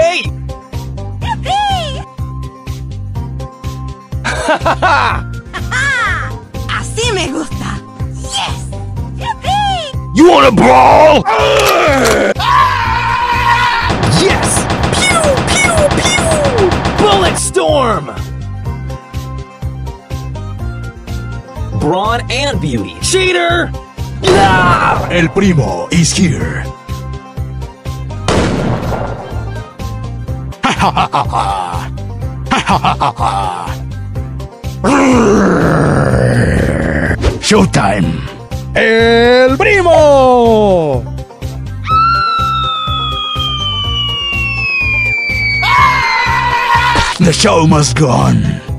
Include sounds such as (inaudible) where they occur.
Hey! (laughs) Así me gusta. Yes! Yippee! You wanna brawl? yes! Pew pew pew! Bullet storm! Brawn and beauty. Cheater! Ah! El primo is here. (laughs) Showtime. El primo. The show must go on.